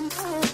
I know.